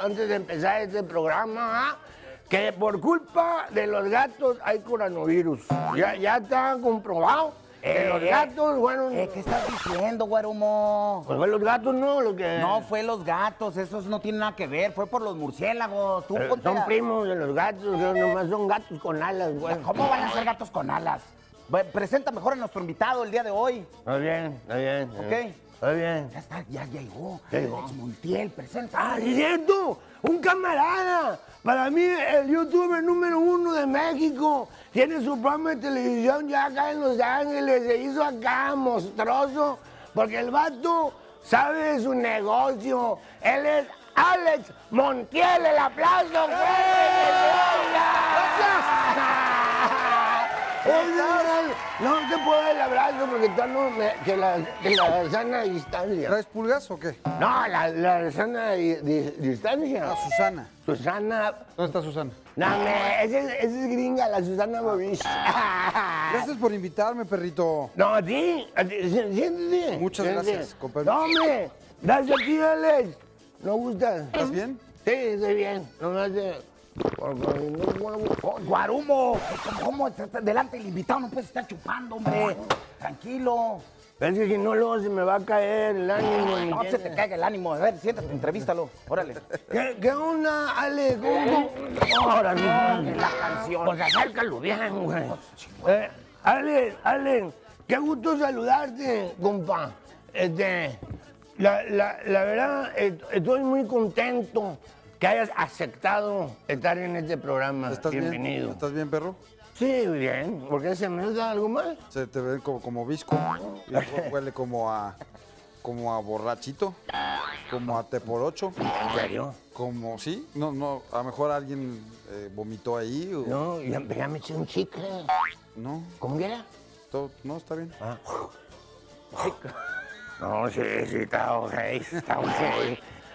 antes de empezar este programa, ¿ah? que por culpa de los gatos hay coronavirus. Ya, ya está comprobado que Eh, los eh, gatos, bueno, Eh, ¿Qué estás diciendo, Guarumo? pues fue los gatos no, lo que... No fue los gatos, esos no tienen nada que ver, fue por los murciélagos. Tú Eh, son primos de los gatos, no, nomás son gatos con alas, güey. ¿Cómo van a ser gatos con alas? Bueno, presenta mejor a nuestro invitado el día de hoy. Está bien, está bien. Ok. Está bien. Ya está, ya llegó. Ya llegó. Alex Montiel, presenta. ¡Ah, cierto! ¡Un camarada! Para mí, el youtuber número uno de México. Tiene su programa de televisión ya acá en Los Ángeles. Se hizo acá monstruoso. Porque el vato sabe de su negocio. Él es Alex Montiel. ¡El aplauso, güey! No te puedo dar el abrazo porque tú no me, que la, que la sana distancia. ¿Traes pulgas o qué? No, la, la sana di- di- distancia. Ah, Susana. Susana. ¿Dónde está Susana? No, me, esa es, esa es gringa, la Susana Boris. Gracias por invitarme, perrito. No, a ti, a ti, siéntate. Muchas gracias, permiso. No, hombre, gracias a ti, Alex. ¿No gusta? ¿Estás bien? Sí, estoy bien. No me hace... Oh, Guarumo, ¿cómo, estás delante del invitado? No puedes estar chupando, hombre. Tranquilo. Es que si no, luego se me va a caer el ánimo. ¿me No se te caiga el ánimo. A ver, siéntate, entrevístalo. Órale. ¿Qué, qué onda, Alex? ¿Cómo? Sí. La canción. Pues acércalo bien, güey. Eh, Alex, Alex, qué gusto saludarte, compa. Este, la, la, la verdad, est- estoy muy contento que hayas aceptado estar en este programa. ¿Estás Bienvenido. bien? ¿Estás bien, perro? Sí, bien. ¿Por qué se me nota algo mal? Se te ve como, como visco. Y huele como a. como a borrachito. Como a te por ocho. ¿En serio? Como, sí. No, no. A lo mejor alguien eh, vomitó ahí. O, No, ya, ya me eché un chicle. no. ¿Cómo era? todo- no, está bien. No, sí, sí, está ok, está ok.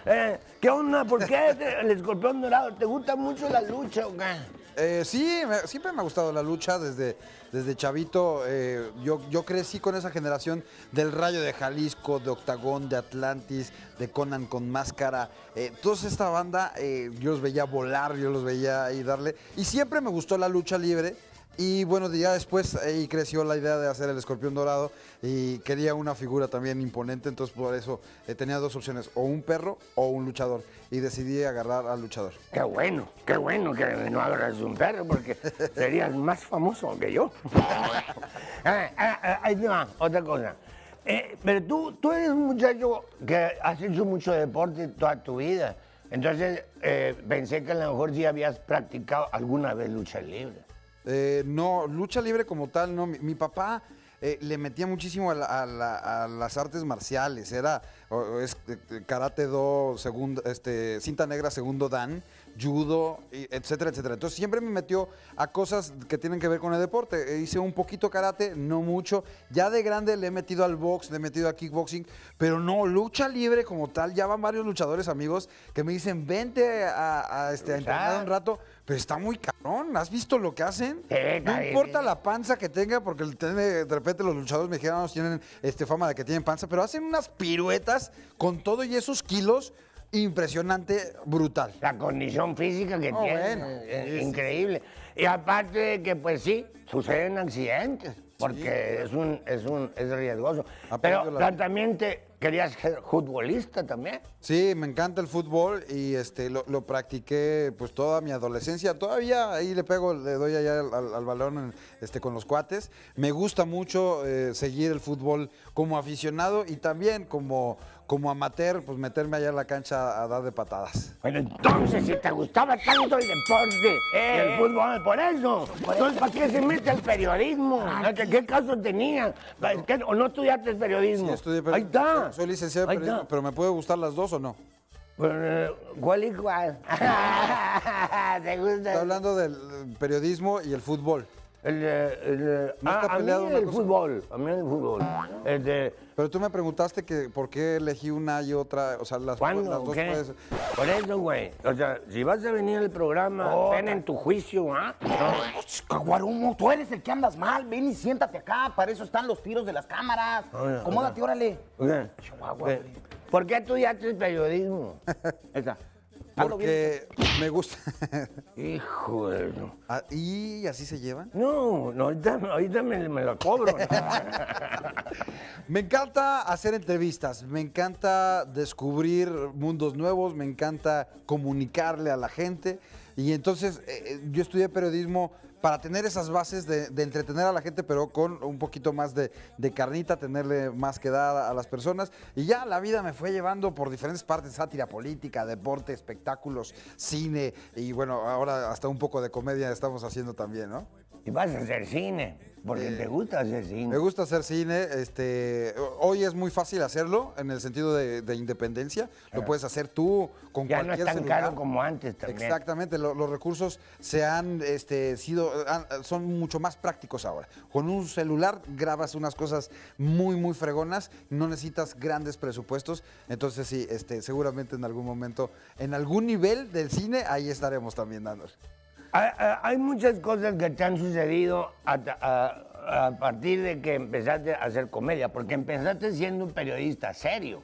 Eh, ¿Qué onda? ¿Por qué el escorpión dorado? ¿Te gusta mucho la lucha o qué? Eh, sí, me- siempre me ha gustado la lucha desde, desde chavito. eh, yo, yo crecí con esa generación del Rayo de Jalisco, de Octagón, de Atlantis, de Conan con máscara. Eh, toda esta banda, yo los veía volar, yo los veía ahí darle. Y siempre me gustó la lucha libre. Y bueno, ya después ahí creció la idea de hacer el escorpión dorado y quería una figura también imponente, entonces por eso eh, tenía dos opciones, o un perro o un luchador. Y decidí agarrar al luchador. Qué bueno, qué bueno que no agarras un perro porque serías más famoso que yo. Ah, ah, ah, ahí te va, otra cosa. Eh, pero tú, tú eres un muchacho que has hecho mucho deporte toda tu vida. Entonces eh, pensé que a lo mejor sí habías practicado alguna vez lucha libre. Eh, no, lucha libre como tal, no. Mi, papá eh, le metía muchísimo a, la- a la- a las artes marciales. Era es, eh, karate do, segundo, este, cinta negra, segundo dan, judo, etcétera, etcétera. Entonces siempre me metió a cosas que tienen que ver con el deporte. Eh, hice un poquito karate, no mucho. Ya de grande le he metido al box, le he metido a kickboxing, pero no, lucha libre como tal. Ya van varios luchadores amigos que me dicen, vente a, a, este, a entrenar un rato. Pero está muy cabrón, ¿has visto lo que hacen? Sí, no importa la panza que tenga, porque de repente los luchadores mexicanos tienen este, fama de que tienen panza, pero hacen unas piruetas con todo y esos kilos, impresionante, brutal. La condición física que Oh, tiene bueno. es sí, increíble. Y aparte de que, pues sí, suceden accidentes, porque es un, es un, es riesgoso. Pero la- también te querías ser futbolista también. Sí, me encanta el fútbol y este lo, lo practiqué pues toda mi adolescencia. Todavía ahí le pego, le doy allá al, al- al balón este, con los cuates. Me gusta mucho eh, seguir el fútbol como aficionado y también como, como amateur, pues meterme allá en la cancha a dar de patadas. Bueno, entonces, si te gustaba tanto el deporte y Eh. el fútbol, por eso, entonces, ¿para qué se mete el periodismo? ¿Qué, qué caso tenía? ¿Qué- ¿O no estudiaste periodismo? Sí, estudié Ahí periodismo. está. Soy licenciado en Ahí periodismo, pero ¿me puede gustar las dos o no? Eh, ¿Cuál y cuál? ¿Te gusta? Estoy hablando del periodismo y el fútbol. El, de- el, ¿Nunca ah, a mí peleado una el cosa? fútbol, a mí el fútbol. El de, Pero tú me preguntaste que por qué elegí una y otra, o sea, las, ¿Cuándo? las dos ¿Qué? puedes- Por eso, güey. O sea, si vas a venir al programa, Oh, ven en tu juicio, ¿ah? No. Guarumo, tú eres el que andas mal. Ven y siéntate acá. Para eso están los tiros de las cámaras. Acomódate, órale. Oye, Chihuahua, eh, ¿Por qué estudiaste periodismo? Esa. Hablo bien. Porque me gusta. Hijo de... Ah, ¿Y así se llevan? No, no, ahorita, ahorita me, me lo cobro. Me encanta hacer entrevistas, me encanta descubrir mundos nuevos, me encanta comunicarle a la gente. Y entonces eh, eh, yo estudié periodismo para tener esas bases de, de entretener a la gente, pero con un poquito más de, carnita, tenerle más que dar a las personas. Y ya la vida me fue llevando por diferentes partes, sátira política, deporte, espectáculos, cine y bueno, ahora hasta un poco de comedia estamos haciendo también, ¿no? y vas a hacer cine, porque te gusta hacer Me cine. gusta hacer cine. Este, hoy es muy fácil hacerlo en el sentido de, de independencia. Lo puedes hacer tú con Ya no es cualquier tan celular. caro como antes también. Exactamente, lo- los recursos se han este, sido, han- son mucho más prácticos ahora. Con un celular grabas unas cosas muy, muy fregonas, no necesitas grandes presupuestos. Entonces sí, este, seguramente en algún momento, en algún nivel del cine, ahí estaremos también dándole. Hay, muchas cosas que te han sucedido a, a- a partir de que empezaste a hacer comedia, porque empezaste siendo un periodista serio.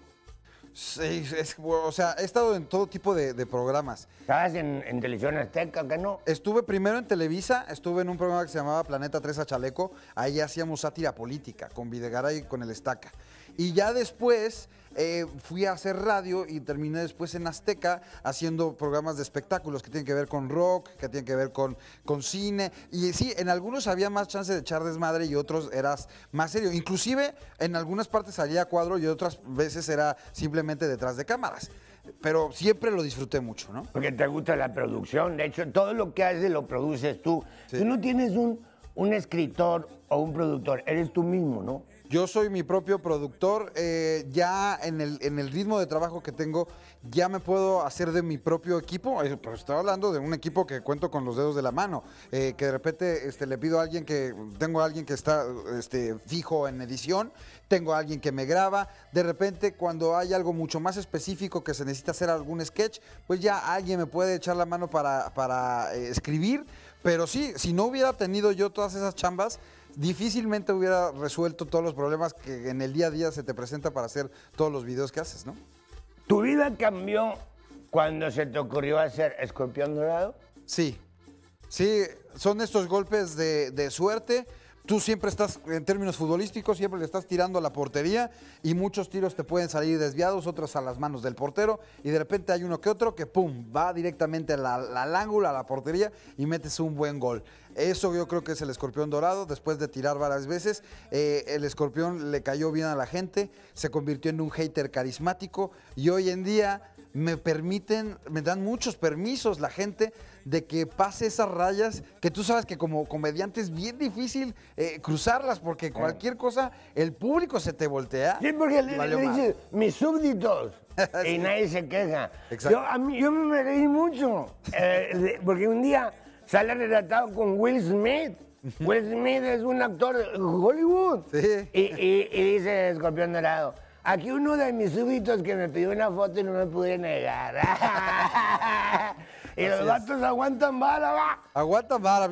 Sí, es- o sea, he estado en todo tipo de- de programas. Estabas en, en Televisión Azteca, que no. Estuve primero en Televisa, estuve en un programa que se llamaba Planeta 3 a Chaleco, ahí hacíamos sátira política con Videgaray y con el Estaca. Y ya después eh, fui a hacer radio y terminé después en Azteca haciendo programas de espectáculos que tienen que ver con rock, que tienen que ver con, con cine. Y sí, en algunos había más chance de echar desmadre y otros eras más serio. Inclusive en algunas partes salía a cuadro y otras veces era simplemente detrás de cámaras. Pero siempre lo disfruté mucho, ¿no? Porque te gusta la producción. De hecho, todo lo que haces lo produces tú. Sí. Tú no tienes un, un escritor o un productor, eres tú mismo, ¿no? Yo soy mi propio productor, eh, ya en el, en el ritmo de trabajo que tengo, ya me puedo hacer de mi propio equipo, eh, pero estoy hablando de un equipo que cuento con los dedos de la mano, eh, que de repente este, le pido a alguien que, tengo a alguien que está este, fijo en edición, tengo a alguien que me graba, de repente cuando hay algo mucho más específico que se necesita hacer algún sketch, pues ya alguien me puede echar la mano para, para eh, escribir, pero sí, si no hubiera tenido yo todas esas chambas, difícilmente hubiera resuelto todos los problemas que en el día a día se te presenta para hacer todos los videos que haces, ¿no? ¿Tu vida cambió cuando se te ocurrió hacer Escorpión Dorado? Sí, sí, son estos golpes de, de suerte. Tú siempre estás, en términos futbolísticos, siempre le estás tirando a la portería y muchos tiros te pueden salir desviados, otros a las manos del portero y de repente hay uno que otro que, ¡pum!, va directamente al ángulo, a la portería y metes un buen gol. Eso yo creo que es el escorpión dorado. Después de tirar varias veces, eh, el escorpión le cayó bien a la gente, se convirtió en un hater carismático y hoy en día me permiten, me dan muchos permisos la gente de que pase esas rayas que tú sabes que como comediante es bien difícil eh, cruzarlas porque cualquier cosa, el público se te voltea. Sí, porque le, le madre. dice, mis súbditos. Sí. Y nadie se queja. Exacto. Yo, a mí, yo me reí mucho. eh, porque un día sale retratado con Will Smith. Will Smith es un actor de Hollywood. Sí. Y, y- y dice Escorpión Dorado. Aquí uno de mis súbditos que me pidió una foto y no me pude negar. y los Así es. aguantan bala, va. Aguanta vara.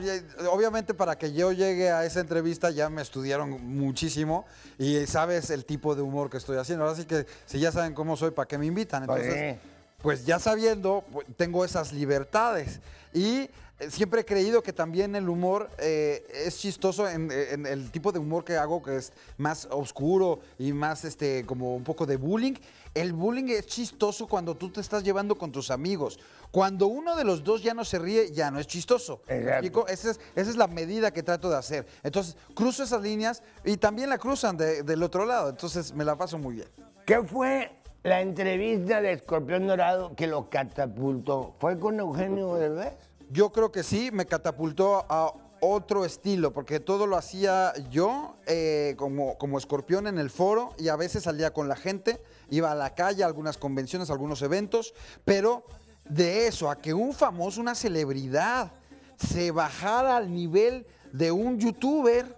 Obviamente para que yo llegue a esa entrevista ya me estudiaron muchísimo y sabes el tipo de humor que estoy haciendo. Ahora sí que si ya saben cómo soy, ¿para qué me invitan? Entonces, pues ya sabiendo, pues, tengo esas libertades. Y eh, siempre he creído que también el humor eh, es chistoso en, en el tipo de humor que hago, que es más oscuro y más este como un poco de bullying. El bullying es chistoso cuando tú te estás llevando con tus amigos. Cuando uno de los dos ya no se ríe, ya no es chistoso. ¿Me Exacto. Esa es, esa es la medida que trato de hacer. Entonces, cruzo esas líneas y también la cruzan de- del otro lado. Entonces, me la paso muy bien. ¿Qué fue la entrevista de Escorpión Dorado que lo catapultó? ¿Fue con Eugenio Derbez? Yo creo que sí, me catapultó a otro estilo, porque todo lo hacía yo eh, como, como escorpión en el foro y a veces salía con la gente, iba a la calle, a algunas convenciones, a algunos eventos, pero de eso, a que un famoso, una celebridad, se bajara al nivel de un youtuber,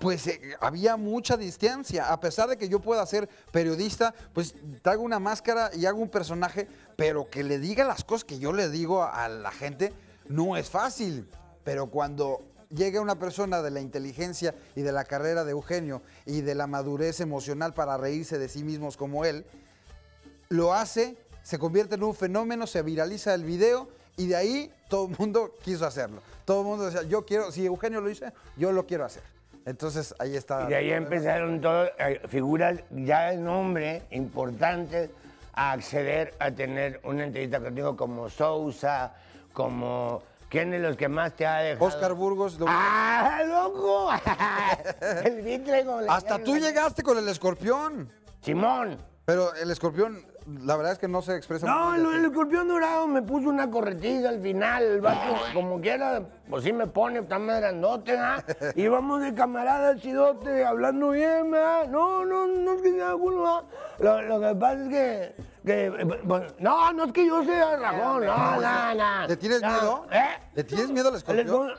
pues eh, había mucha distancia. A pesar de que yo pueda ser periodista, pues traigo una máscara y hago un personaje, pero que le diga las cosas que yo le digo a, a la gente no es fácil. Pero cuando llega una persona de la inteligencia y de la carrera de Eugenio y de la madurez emocional para reírse de sí mismos como él, lo hace, se convierte en un fenómeno, se viraliza el video y de ahí todo el mundo quiso hacerlo. Todo el mundo decía, yo quiero, si Eugenio lo hizo, yo lo quiero hacer. Entonces ahí está. Y de ahí empezaron eh, figuras ya de nombre importantes a acceder a tener una entrevista contigo como Sousa, como... ¿Quién de los que más te ha dejado? Oscar Burgos. lo- ¡Ah, loco! El con la- Hasta tú llegaste con el escorpión. Simón. Pero el escorpión, la verdad es que no se expresa No, el, el escorpión dorado me puso una corretiza al final. El vato, como quiera, pues sí me pone, está grandote, ¿ah? Y vamos de camarada chidote, hablando bien, ¿verdad? No, no, no es que sea culo, ¿verdad? Lo, lo que pasa es que, que, pues, no, no es que yo sea rajón, no, no, no. ¿Le tienes miedo? ¿Eh? ¿Le tienes miedo al El escorpión?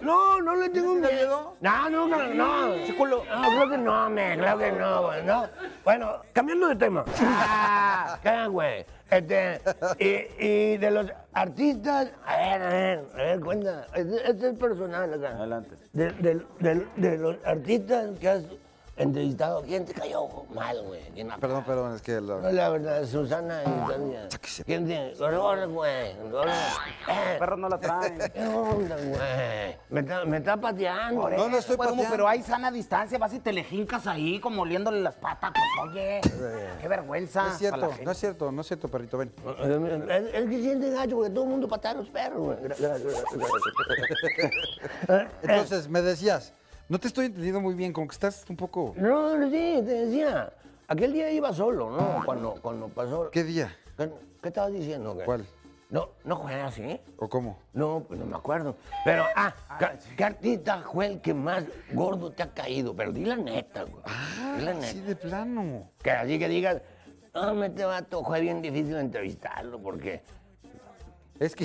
No, no le tengo ¿Tienes miedo. miedo? No, no, no, no. Chiculo. No, creo que no, me, creo que no, güey, no. Bueno, cambiando de tema. Ah, ¿qué, güey? Este, y, y de los artistas, a ver, a ver, a ver, cuenta. Este, este es personal acá. Adelante. De, de- de- de los artistas que has entrevistado, ¿quién te cayó mal, güey? ¿Quién ha- Perdón, perdón, es que no, la- la verdad, Susana y Tania. ¿Quién tiene? Horror, güey. Eh, Perros no la traen. ¿Qué onda, güey? Me está, me está pateando. No, no estoy pateando. pero hay sana distancia, vas y te le jincas ahí como oliéndole las patas. Pues, oye, qué vergüenza. No es cierto, la no es cierto, no es cierto, perrito, ven. Es, es que siente gacho porque todo el mundo patea a los perros, güey. Entonces, me decías, no te estoy entendiendo muy bien, como que estás un poco... No, no, sí, te decía. Aquel día iba solo, ¿no? Cuando, cuando pasó. ¿Qué día? ¿Qué, qué estabas diciendo? güey? ¿Cuál? No, no fue así. ¿O cómo? No, pues no me acuerdo. Pero, ah, ¿qué, artista fue el que más gordo te ha caído? Pero di la neta, güey. di la neta. Sí, de plano. Que así que digas, no, este vato fue bien difícil entrevistarlo porque... Es que,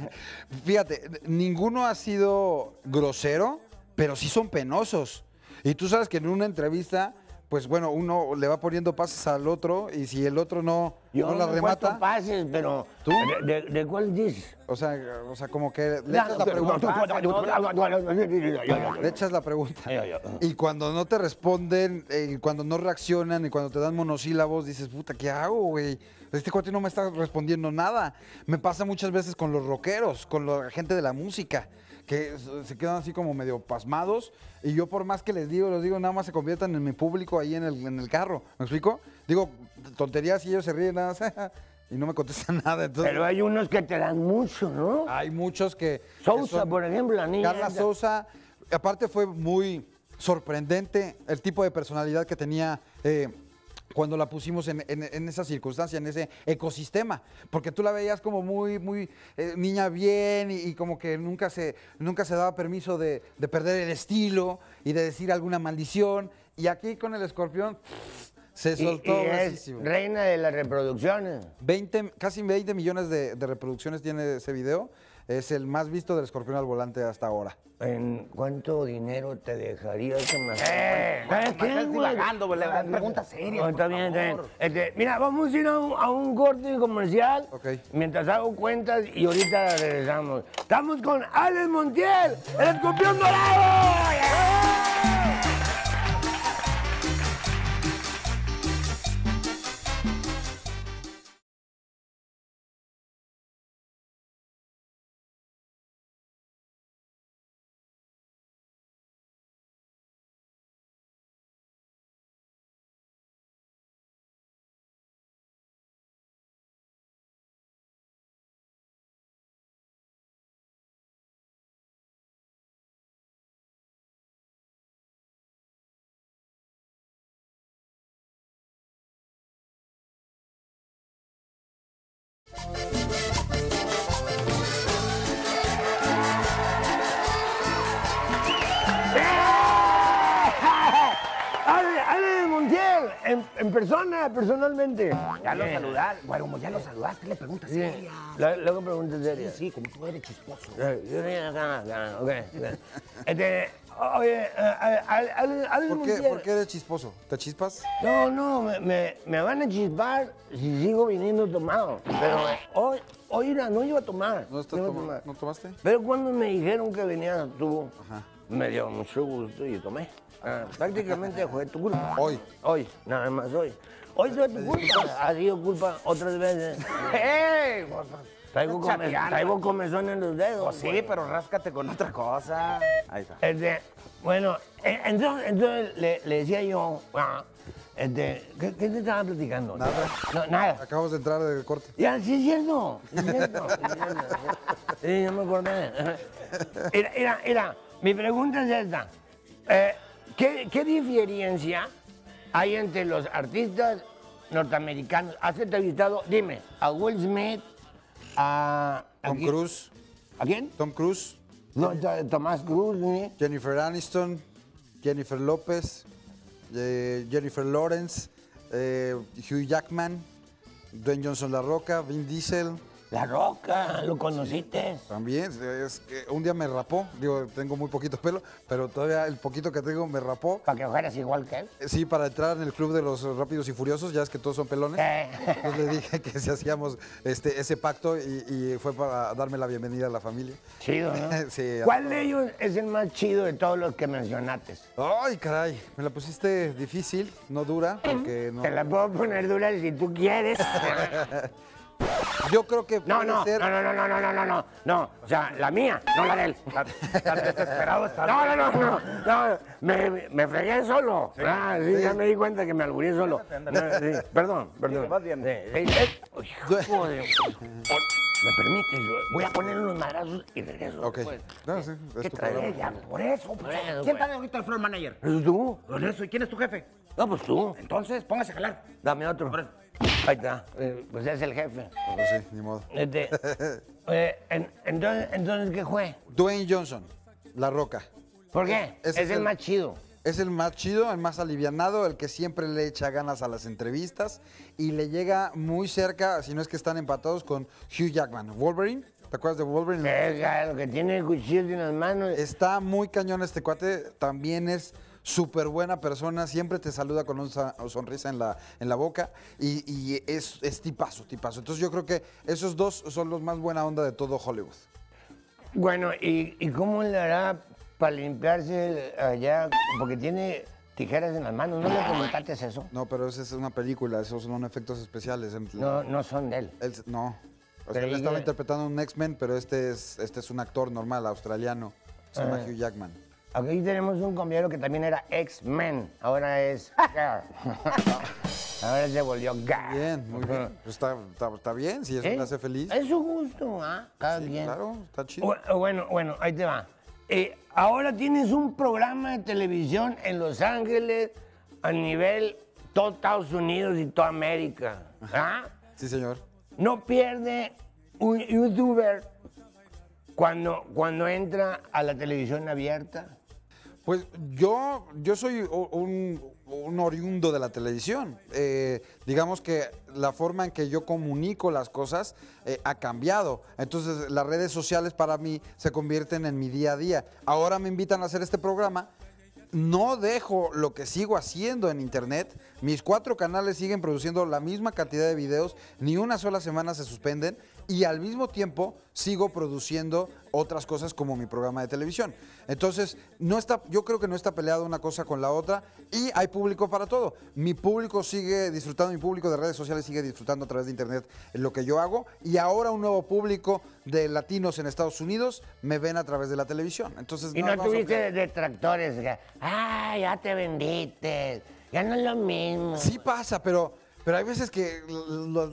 fíjate, ninguno ha sido grosero, pero sí son penosos. Y tú sabes que en una entrevista, pues bueno, uno le va poniendo pases al otro y si el otro no, Yo no la remata, pases, pero... ¿Tú? ¿De, de, de cuál dices? o sea, o sea, como que le echas la pregunta. Le echas la pregunta. Y cuando no te responden, eh, cuando no reaccionan y cuando te dan monosílabos, dices, puta, ¿qué hago, güey? Este cuate no me está respondiendo nada. Me pasa muchas veces con los rockeros, con la gente de la música, que se quedan así como medio pasmados. Y yo por más que les digo, les digo, nada más se conviertan en mi público ahí en el, en el carro. ¿Me explico? Digo, tonterías y ellos se ríen nada más, y no me contestan nada. Entonces, Pero hay unos que te dan mucho, ¿no? hay muchos que... que Sousa, son- por ejemplo, la niña. Carla. Sousa, aparte fue muy sorprendente el tipo de personalidad que tenía eh, cuando la pusimos en, en- en esa circunstancia, en ese ecosistema, porque tú la veías como muy, muy eh, niña bien y, y como que nunca se, nunca se daba permiso de, de perder el estilo y de decir alguna maldición. Y aquí con el escorpión se soltó y es gruesísimo. reina de las reproducciones. 20, casi 20 millones de, de reproducciones tiene ese video. Es el más visto del escorpión al volante hasta ahora. ¿En cuánto dinero te dejaría ese más? Eh, ¿Sabes me estás divagando, güey, le- preguntas serias, No, está por bien, está bien. favor. Este, mira, vamos a ir a un, a un corte comercial. Ok. Mientras hago cuentas y ahorita regresamos. Estamos con Alex Montiel, el escorpión dorado. ¡Yeah! En, persona, personalmente. Ya lo Bien. saludaste, Guarumo, ya lo saludaste, le preguntas Sí. Luego preguntas Sí, serias. sí, como tú eres chisposo. Eh, Yo vine acá, acá, ok, ok. Este, oye, eh, eh, al- al- algo ¿Por qué. ¿Por qué eres chisposo? ¿Te chispas? No, no, me, me, me van a chispar si sigo viniendo tomado. Pero hoy, hoy era- no iba a tomar. ¿No, estás iba a toma- tomar. ¿No tomaste? Pero cuando me dijeron que venías tú, Ajá. Me dio mucho gusto y tomé. Ah, prácticamente fue tu culpa. Hoy. Hoy, nada más hoy. Hoy fue tu culpa. Ha sido culpa otras veces. ¡Ey! Traigo, Estás come- traigo comezón en los dedos. Pues sí, pero ráscate con otra cosa. Ahí está. Este, bueno, eh, entonces, entonces le, le decía yo, ah, este, ¿qué, qué te estaba platicando? Nada. No, nada. Acabamos de entrar del corte. Ya, sí es cierto. Sí, es cierto, sí, no me acordé. Mira, mira, mira, mi pregunta es esta. Eh, ¿qué, ¿Qué diferencia hay entre los artistas norteamericanos? ¿Has entrevistado, dime, a Will Smith, a... a Tom? Cruise, ¿A quién? Tom Cruise, No, to- Tomás Cruz. Jennifer Aniston, Jennifer López, eh, Jennifer Lawrence, eh, Hugh Jackman, Dwayne Johnson La Roca, Vin Diesel. La Roca, ¿lo conociste? También, es que un día me rapó, digo, tengo muy poquito pelo, pero todavía el poquito que tengo me rapó. Para que fueras igual que él. Eh, Sí, para entrar en el club de los rápidos y furiosos, ya es que todos son pelones. Entonces le dije que si hacíamos este, ese pacto y, y fue para darme la bienvenida a la familia. Chido, ¿no? Sí, ¿Cuál de ellos es el más chido de todos los que mencionaste? Ay, caray, me la pusiste difícil, no dura, porque no. Te la puedo poner dura si tú quieres. Yo creo que no, puede no, ser... No, no, no, no, no, no, no, no, O sea, la mía, no la de él. Tan desesperado está. No, no, no, no. no. Me, me fregué solo. Ah, sí, ya me di cuenta que me alburé solo. Sí. Perdón, perdón. Vas ¿Me permites? Voy a poner unos madrazos y regreso. Ok. Pues, ¿Qué traeré ya? Por eso. Pues. ¿Quién está ahorita el floor manager? ¿Tú? Por eso. ¿Y quién es tu jefe? No, pues tú. Entonces, póngase a jalar. Dame otro. Ahí está. Eh, Pues es el jefe. Pues sí, ni modo. Este, eh, en- entonces, entonces, ¿qué fue? Dwayne Johnson, La Roca. ¿Por qué? Ese es el el- más chido. Es el más chido, el más alivianado, el que siempre le echa ganas a las entrevistas y le llega muy cerca, si no es que están empatados, con Hugh Jackman. Wolverine, ¿te acuerdas de Wolverine? Es lo que tiene cuchillos en las manos. Está muy cañón este cuate, también es súper buena persona, siempre te saluda con una sa- sonrisa en la, en la boca y, y es, es tipazo, tipazo. Entonces yo creo que esos dos son los más buena onda de todo Hollywood. Bueno, ¿y, y cómo le hará para limpiarse el- allá? Porque tiene tijeras en las manos. ¿No le preguntaste eso? No, pero esa es una película, esos son efectos especiales. En- No, no son de él. él- no. O sea, Pero él ¿y estaba interpretando un X-Men, pero este es, este es un actor normal, australiano. Se llama Ah. Hugh Jackman. Aquí tenemos un compañero que también era ex-men. Ahora es girl. Ahora se volvió girl. Bien, muy bien. Pues está, está, está bien, si eso ¿Eh? me hace feliz. Es su gusto, ¿ah? Cada Sí, quien. claro, está chido. Bu- Bueno, bueno, ahí te va. Eh, ahora tienes un programa de televisión en Los Ángeles a nivel todo Estados Unidos y toda América. ¿ah? Sí, señor. No pierde un youtuber cuando, cuando entra a la televisión abierta. Pues yo, yo soy un oriundo de la televisión. Eh, digamos que la forma en que yo comunico las cosas eh, ha cambiado. Entonces las redes sociales para mí se convierten en mi día a día. Ahora me invitan a hacer este programa. No dejo lo que sigo haciendo en internet. Mis cuatro canales siguen produciendo la misma cantidad de videos. Ni una sola semana se suspenden. Y al mismo tiempo sigo produciendo otras cosas como mi programa de televisión. Entonces, no está, yo creo que no está peleada una cosa con la otra y hay público para todo. Mi público sigue disfrutando, mi público de redes sociales sigue disfrutando a través de internet lo que yo hago y ahora un nuevo público de latinos en Estados Unidos me ven a través de la televisión. Entonces, Y no a- tuviste detractores. Ah, ya te vendiste. Ya no es lo mismo. Sí pasa, pero, pero hay veces que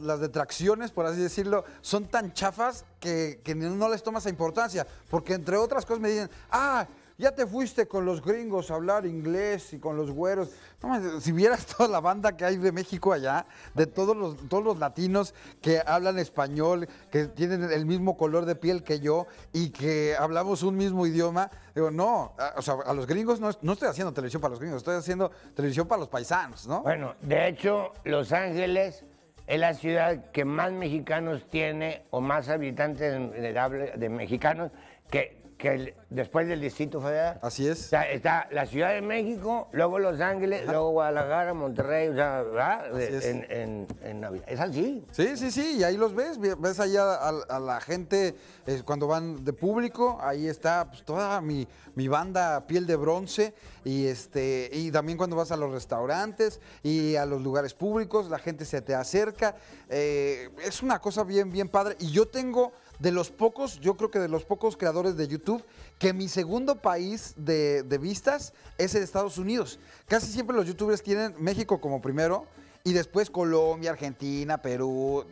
las detracciones, por así decirlo, son tan chafas que, que no les tomas importancia. Porque entre otras cosas me dicen, ah, ya te fuiste con los gringos a hablar inglés y con los güeros. No, si vieras toda la banda que hay de México allá, de todos los, todos los latinos que hablan español, que tienen el mismo color de piel que yo y que hablamos un mismo idioma, digo, no, o sea, a los gringos no, no estoy haciendo televisión para los gringos, estoy haciendo televisión para los paisanos, ¿no? Bueno, de hecho, Los Ángeles es la ciudad que más mexicanos tiene o más habitantes de mexicanos que, que el- después del Distrito Federal. Así O es. sea, está la Ciudad de México, luego Los Ángeles, luego Guadalajara, Monterrey, o sea, ¿verdad? Es. En, en- en Navidad. Es así. Sí, sí, sí, y ahí los ves, ve- ves allá a, a la gente eh, cuando van de público, ahí está pues, toda mi, mi banda piel de bronce y este y también cuando vas a los restaurantes y a los lugares públicos, la gente se te acerca, eh, es una cosa bien, bien padre y yo tengo de los pocos, yo creo que de los pocos creadores de YouTube, que mi segundo país de, de vistas es el Estados Unidos. Casi siempre los youtubers tienen México como primero, y después Colombia, Argentina, Perú.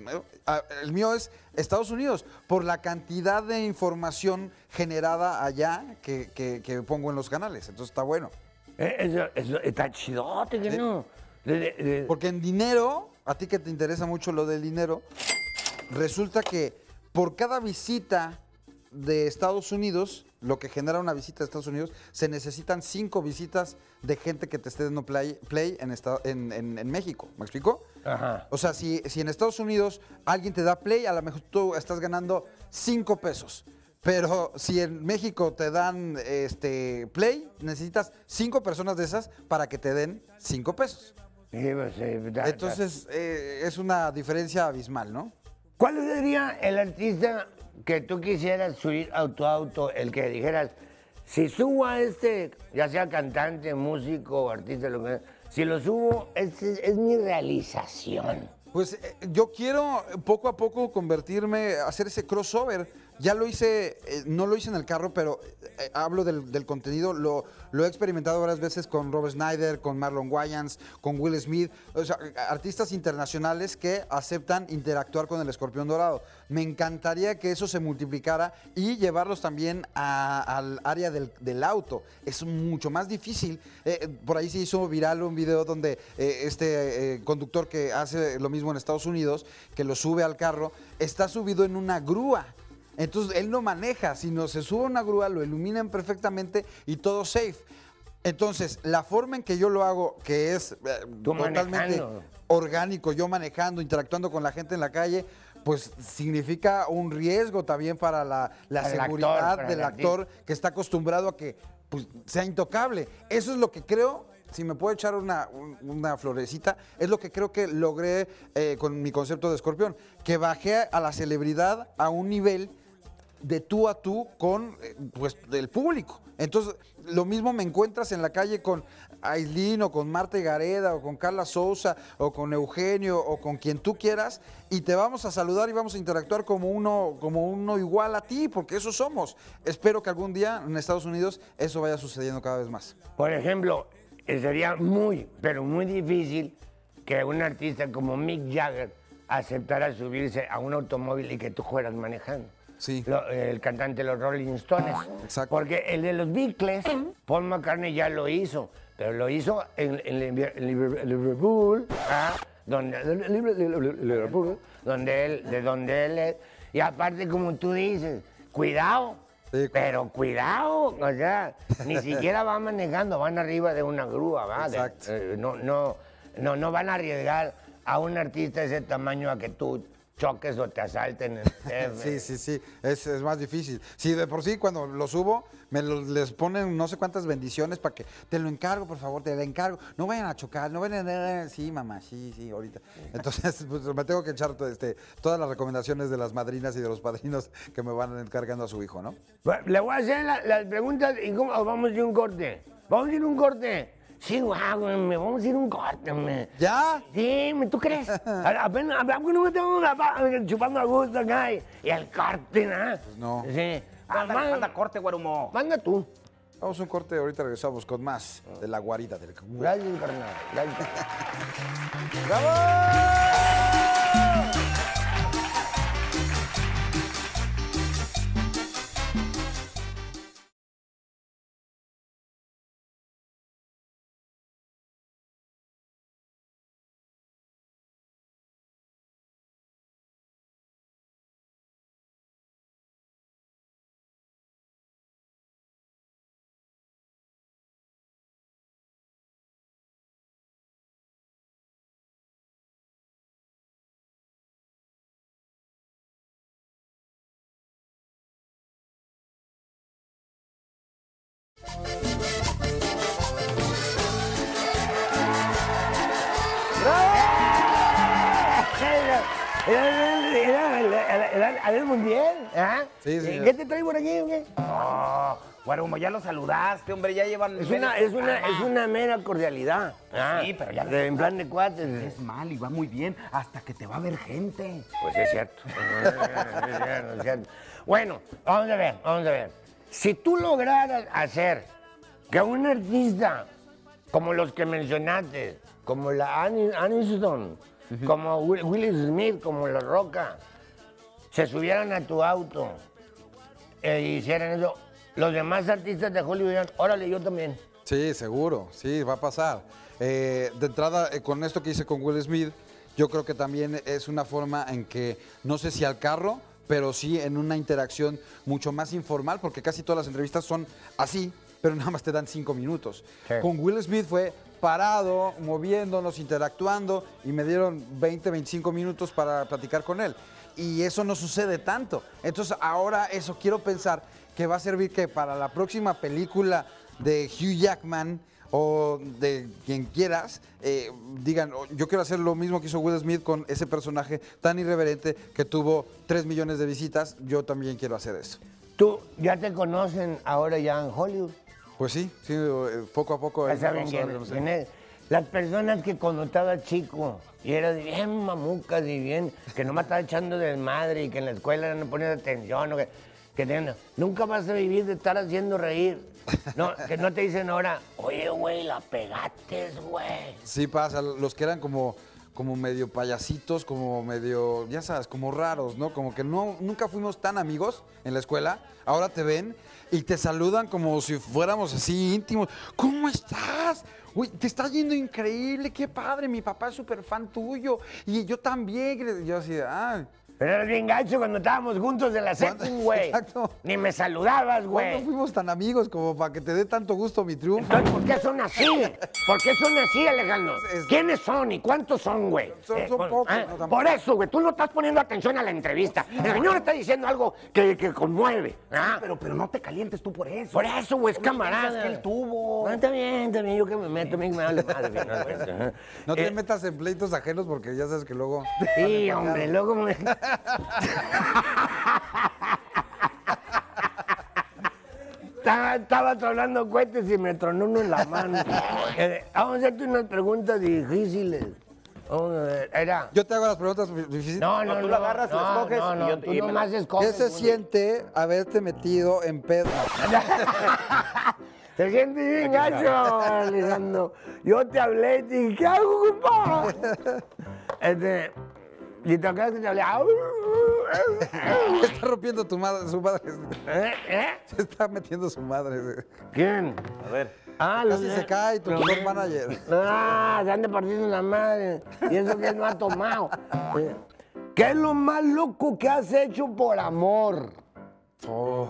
El mío es Estados Unidos, por la cantidad de información generada allá que, que- que pongo en los canales. Entonces está bueno. Eh, Eso, eso está chidote, que no. Porque en dinero, a ti que te interesa mucho lo del dinero, resulta que por cada visita de Estados Unidos, lo que genera una visita de Estados Unidos, se necesitan cinco visitas de gente que te esté dando play, play en, esta- en- en- en México. ¿Me explico? Ajá. O sea, si, si en Estados Unidos alguien te da play, a lo mejor tú estás ganando 5 pesos. Pero si en México te dan este play, necesitas cinco personas de esas para que te den 5 pesos. Sí, pues, Entonces eh, es una diferencia abismal, ¿no? ¿Cuál sería el artista que tú quisieras subir a tu auto, el que dijeras, si subo a este, ya sea cantante, músico artista, lo que si lo subo, es, es mi realización? Pues eh, yo quiero poco a poco convertirme, hacer ese crossover. Ya lo hice, eh, no lo hice en el carro, pero eh, hablo del, contenido. Lo, lo he experimentado varias veces con Robert Snyder, con Marlon Wayans, con Will Smith. O sea, eh, artistas internacionales que aceptan interactuar con el escorpión dorado. Me encantaría que eso se multiplicara y llevarlos también a- al área del, auto. Es mucho más difícil. Eh, por ahí se hizo viral un video donde eh, este eh, conductor que hace lo mismo en Estados Unidos, que lo sube al carro, está subido en una grúa. Entonces él no maneja, sino se sube a una grúa, lo iluminan perfectamente y todo safe. Entonces, la forma en que yo lo hago, que es eh, totalmente manejando. orgánico, yo manejando, interactuando con la gente en la calle, pues significa un riesgo también para la, la Para el seguridad actor, para del actor que está acostumbrado a que pues, sea intocable. Eso es lo que creo, si me puedo echar una, un- una florecita, es lo que creo que logré eh, con mi concepto de escorpión, que bajé a la celebridad a un nivel de tú a tú con eh, pues, el público. Entonces, lo mismo me encuentras en la calle con Aislinn o con Marta Gareda o con Carla Sousa o con Eugenio o con quien tú quieras y te vamos a saludar y vamos a interactuar como uno, como uno igual a ti, porque eso somos. Espero que algún día en Estados Unidos eso vaya sucediendo cada vez más. Por ejemplo, eh, sería muy, pero muy difícil que un artista como Mick Jagger aceptara subirse a un automóvil y que tú fueras manejando. Sí. Lo- el cantante de los Rolling Stones. Exacto. Porque el de los Beatles, Paul McCartney ya lo hizo, pero lo hizo en, Liverpool, ¿ah? donde, Liverpool, donde él, de donde él es. Y aparte, como tú dices, cuidado, Sí, pero cuidado, o sea, ni siquiera van manejando, van arriba de una grúa, ¿va? De- Exacto. eh, no, no, no, no van a arriesgar a un artista de ese tamaño a que tú choques o te asalten. eh, Sí, sí, sí, es, es más difícil. Sí, de por sí cuando lo subo, me lo- les ponen no sé cuántas bendiciones para que te lo encargo, por favor, te lo encargo. No vayan a chocar, no vayan a... Sí, mamá, sí, sí, ahorita. Entonces, pues me tengo que echar este, todas las recomendaciones de las madrinas y de los padrinos que me van encargando a su hijo, ¿no? Le voy a hacer la- las preguntas y cómo vamos a ir a un corte. ¿Vamos a ir a un corte? Sí, guau, güey, me vamos a ir a un corte, me. ¿Ya? Sí, me- ¿tú crees? A- Apenas, apenas no me tengo pa- chupando a gusto acá y, y el corte, ¿no? Pues no. Sí. Anda, Manda- anda corte, güerumo. Manda tú. Vamos a un corte, ahorita regresamos con más de la guarida del... Gracias, carnal. Gracias. ¡Bravo! Era, era, era, era- el mundial. ¿ah? Sí, sí. ¿Qué te trae por aquí o qué? Oh, Guarumo, ya lo saludaste, hombre, ya llevan... Es una, es una, es una mera cordialidad. ¿ah? Sí, pero ya De- En plan de cuates. Es mal y va muy bien hasta que te va a ver gente. Pues es cierto. Es cierto, es cierto. Bueno, vamos a ver, vamos a ver. Si tú lograras hacer que un artista como los que mencionaste, como la Como Will Will Smith, como La Roca, se subieran a tu auto e hicieran eso, los demás artistas de Hollywood dirían, órale, yo también. Sí, seguro, sí, va a pasar. Eh, de entrada, eh, con esto que hice con Will Smith, yo creo que también es una forma en que, no sé si al carro, pero sí en una interacción mucho más informal, porque casi todas las entrevistas son así, pero nada más te dan cinco minutos. Sí. Con Will Smith fue parado, moviéndonos, interactuando, y me dieron 20, 25 minutos para platicar con él. Y eso no sucede tanto. Entonces ahora eso quiero pensar que va a servir que para la próxima película de Hugh Jackman o de quien quieras, eh, digan, "Oh, yo quiero hacer lo mismo que hizo Will Smith con ese personaje tan irreverente que tuvo 3 millones de visitas, yo también quiero hacer eso. Tú, ya te conocen ahora ya en Hollywood. Pues sí, sí, eh, poco a poco. Saben a quién, es. Las personas que cuando estaba chico y era bien mamucas y bien, que no me estaba echando desmadre y que en la escuela no ponías atención, o que, que nunca vas a vivir de estar haciendo reír. No, que no te dicen ahora, oye, güey, la pegaste, güey. Sí pasa, los que eran como, como medio payasitos, como medio, ya sabes, como raros, ¿no? Como que no, nunca fuimos tan amigos en la escuela, ahora te ven y te saludan como si fuéramos así íntimos. ¿Cómo estás? Uy, te está yendo increíble, qué padre, mi papá es súper fan tuyo y yo también. Yo así, ah, Pero eras bien gacho cuando estábamos juntos de la secund, güey. Exacto. Ni me saludabas, ¿cuándo güey. fuimos tan amigos como para que te dé tanto gusto mi triunfo? Entonces, ¿por qué son así? ¿Por qué son así, Alejandro? Es- ¿Quiénes son y cuántos son, güey? Son- son por- pocos, ¿eh? no. Por eso, güey, tú no estás poniendo atención a la entrevista. El señor está diciendo algo que, que conmueve. ¿ah? Pero, pero no te calientes tú por eso. Por eso, güey, es camarada. experiencias que él tuvo. No, está bien, está bien, yo que me meto, me vale madre. No te Eh, metas en pleitos ajenos porque ya sabes que luego... Sí, hombre, luego me... Estaba, estaba tronando cohetes y me tronó uno en la mano. Eh, vamos a hacerte unas preguntas difíciles. Vamos a ver, era... Yo te hago las preguntas difíciles. No, no, tú no. la agarras, la no, escoges no, y no, yo- tú y me la- nomás ¿Qué escoges. se siente haberte metido en pedo? Te sientes bien gacho, Alejandro. Yo te hablé y te dije, ¿qué hago, compa? Este, y te acuerdas que te hablé. Se está rompiendo tu madre, su madre. ¿Eh? ¿Eh? Se está metiendo su madre. ¿Quién? A ver. Ah, Casi se cae tu floor manager. Ah, se anda partiendo la madre. Y eso que él no ha tomado. Eh, ¿Qué es lo más loco que has hecho por amor? Oh.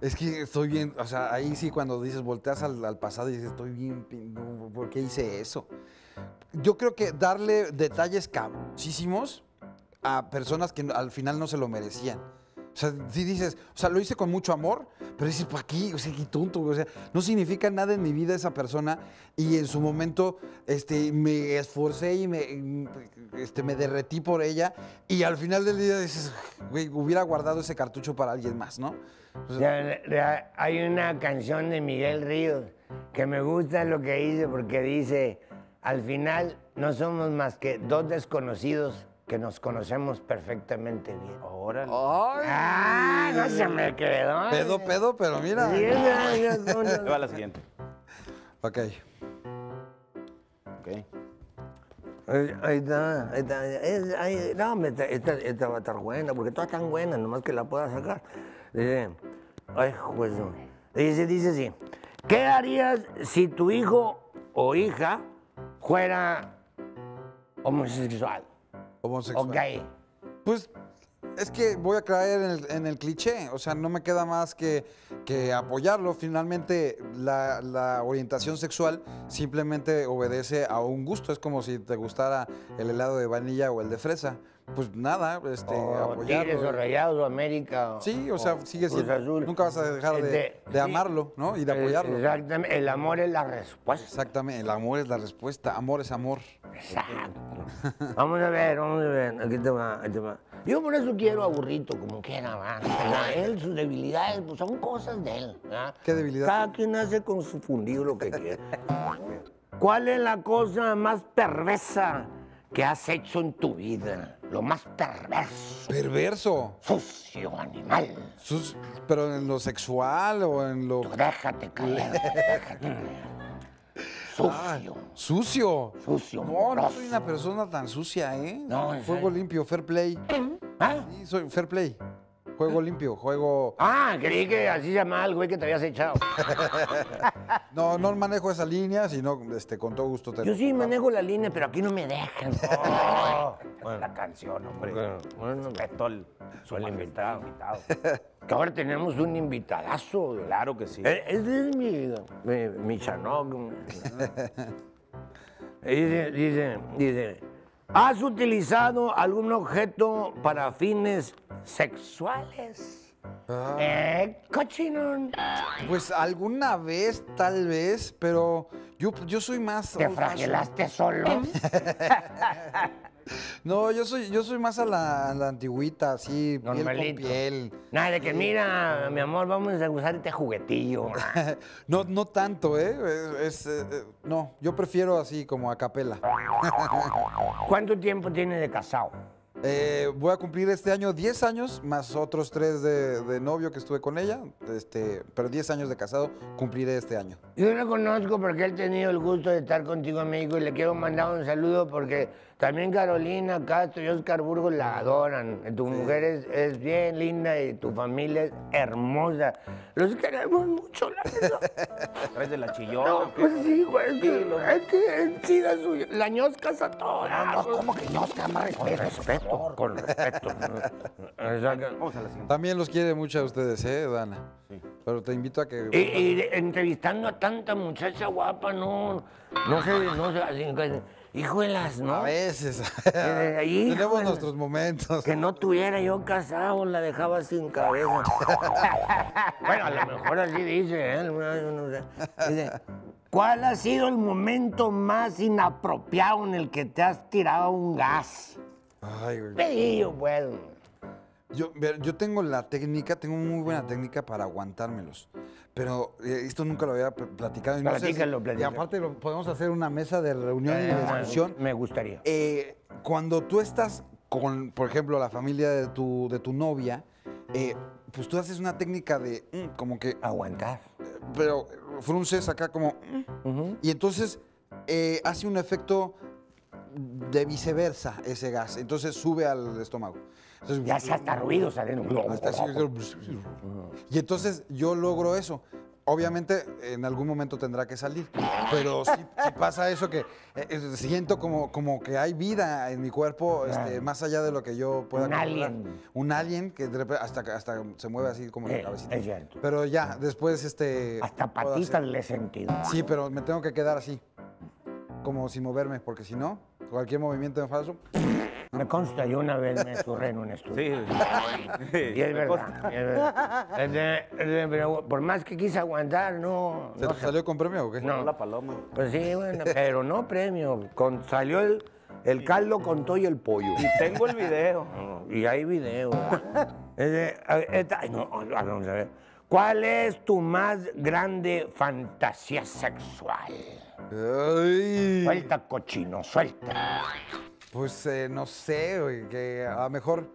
Es que estoy bien, o sea, ahí sí cuando dices, volteas al, al pasado y dices, estoy bien, ¿por qué hice eso? Yo creo que darle detalles cabrosísimos a personas que al final no se lo merecían. O sea, si dices, o sea, lo hice con mucho amor, pero dices, ¿para qué? O sea, qué tonto, o sea, no significa nada en mi vida esa persona y en su momento este, me esforcé y me, este, me derretí por ella y al final del día dices, güey, hubiera guardado ese cartucho para alguien más, ¿no? O sea, Hay una canción de Miguel Ríos que me gusta lo que dice porque dice, al final no somos más que dos desconocidos que nos conocemos perfectamente bien. Órale. Ah, no se me quedó. pedo, pedo, pero mira. Sí, no, no. Va la siguiente. Ok. Ok. Ahí está, ahí está. Es- ahí- no, esta- esta va a estar buena, porque todas están buenas, nomás que la pueda sacar. Dice, ay, juez. Dice, dice así, ¿qué harías si tu hijo o hija fuera homosexual Homosexual. o gay? Pues es que voy a caer en el, en el cliché, o sea, no me queda más que, que apoyarlo. Finalmente, la, la orientación sexual simplemente obedece a un gusto. Es como si te gustara el helado de vainilla o el de fresa. Pues nada, este, O Tigres o apoyarlo. Rayados o América. o- Sí, o sea, sigue siendo. Azul. Nunca vas a dejar de, Este, de amarlo, ¿no? Y de Eh, apoyarlo. Exactamente, el amor es la respuesta. Exactamente, el amor es la respuesta. Amor es amor. Exacto. Vamos a ver, vamos a ver. Aquí te va, aquí te va. Yo por eso quiero a Burrito, como quiera, ¿verdad? Él, sus debilidades, pues son cosas de él. ¿verdad? ¿Qué debilidad? Cada quien hace con su fundido lo que quiere. ¿Cuál es la cosa más perversa que has hecho en tu vida? Lo más perverso, Perverso. sucio, animal. Sus- pero en lo sexual o en lo Déjate caer, déjate caer. Sucio, sucio. sucio. No, no soy una persona tan sucia, ¿eh? No, serio. limpio, fair play. ¿Ah? Sí, soy fair play. Juego limpio, juego. Ah, creí que así se llamaba el güey que te habías echado. No, no manejo esa línea, sino este, con todo gusto te Yo sí manejo la línea, pero aquí no me dejan. Oh, La canción, hombre. bueno, Respeto al su Al majestad, invitado. que ahora tenemos un invitadazo. Claro que sí. Eh, Ese es mi, mi, mi chanoc. Dice, dice, dice, ¿has utilizado algún objeto para fines sexuales? Ah. Eh, cochinón. Pues alguna vez, tal vez, pero yo, yo soy más. ¿Te flagelaste solo? No, yo soy, yo soy más a la, a la antigüita, así, piel con Normalito. piel. Nada de que, mira, mi amor, vamos a usar este juguetillo. No, no tanto, ¿eh? Es, es, eh, no, yo prefiero así como a capela. ¿Cuánto tiempo tiene de casado? Eh, voy a cumplir este año 10 años, más otros 3 de, de novio que estuve con ella, este, pero 10 años de casado cumpliré este año. Yo lo conozco porque él ha tenido el gusto de estar contigo en México y le quiero mandar un saludo porque también Carolina Castro y Oscar Burgos la adoran. Tu mujer es, es bien linda y tu familia es hermosa. Los queremos mucho, la verdad. Traes de la chillona. No, pues sí, güey. Es que, es que es chida suya. La ñoscas a todas. No, no, ¿cómo que ñosca? Más Con respeto, con respeto. Vamos a la siguiente. También los quiere mucho a ustedes, ¿eh, Dana? Pero te invito a que... Y, entrevistando a tanta muchacha guapa, no, no sé, no sé, híjolas, ¿no? A veces. Eh. Tenemos nuestros momentos. Que no tuviera yo casado, la dejaba sin cabeza. bueno, a lo mejor así dice, ¿eh? Yo no sé. Dice, ¿cuál ha sido el momento más inapropiado en el que te has tirado un gas? Ay, güey. Pedillo, pues. Yo, ver, yo tengo la técnica, tengo muy buena técnica para aguantármelos. Pero eh, esto nunca lo había pl- platicado. y no si- Platícalo, Y platícalo. aparte lo- podemos hacer una mesa de reunión y de discusión. Me gustaría. Eh, cuando tú estás con, por ejemplo, la familia de tu, de tu novia, eh, pues tú haces una técnica de mm, como que, Aguantar. pero frunces acá como, mm, y entonces hace un efecto de viceversa ese gas, entonces sube al estómago. Entonces, Ya se hasta ruido salen. hasta así, y entonces yo logro eso. Obviamente en algún momento tendrá que salir, pero si, pasa eso que eh, eh, siento como, como que hay vida en mi cuerpo, este, más allá de lo que yo pueda Un controlar. alien. Un alien que de repente hasta, hasta se mueve así como la Eh, cabecita. es cierto. Pero ya, después este... Hasta puedo patitas le he sentido. Sí, pero me tengo que quedar así, como sin moverme, porque si no, cualquier movimiento en falso... Me consta, yo una vez me zurré en un estudio. Sí. Y es verdad. y es verdad. Pero por más que quise aguantar, no. ¿Se no te se- salió con premio o qué? No. La paloma. Pues sí, bueno, pero no premio. Con, salió el, el caldo con todo y el pollo. Y tengo el video. Y hay video. A ver, esta- ay, no, vamos a ver. ¿Cuál es tu más grande fantasía sexual? Ay. Suelta, cochino, suelta. Pues eh, no sé, güey, que a lo mejor,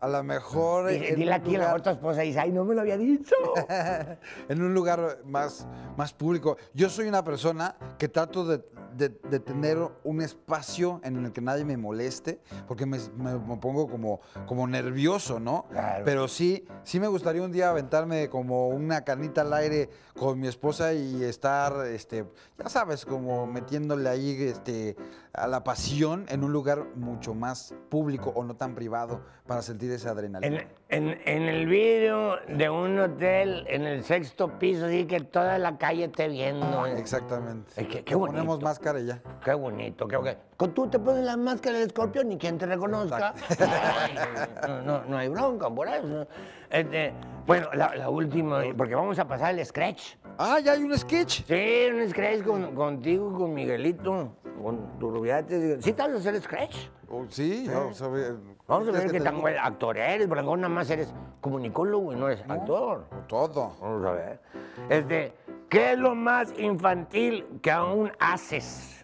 a lo mejor Dile, dile aquí a la lugar, otra esposa y dice, ay, no me lo había dicho. en un lugar más, más público. Yo soy una persona que trato de, de- de tener un espacio en el que nadie me moleste, porque me, me- me pongo como, como nervioso, ¿no? Claro. Pero sí, sí me gustaría un día aventarme como una canita al aire con mi esposa y estar, este, ya sabes, como metiéndole ahí este, a la pasión en un lugar mucho más público o no tan privado para sentir esa adrenalina. En, en- en el vídeo de un hotel en el sexto piso, así que toda la calle te viendo. Exactamente. Qué- qué Ponemos bonito. máscara y ya. Qué bonito, qué bonito. Tú te pones la máscara del escorpión y quien te reconozca. no, no, no hay bronca por eso. Este, bueno, la, la última, porque vamos a pasar el scratch. Ah, ya hay un sketch. Sí, un scratch con- contigo, con Miguelito, con tu rubiate. ¿Sí te vas a hacer scratch? Oh, sí, no, sabe- Vamos a ver qué tan buen actor eres, porque nada más eres comunicólogo y no eres actor. Todo. Vamos a ver. Este, ¿qué es lo más infantil que aún haces?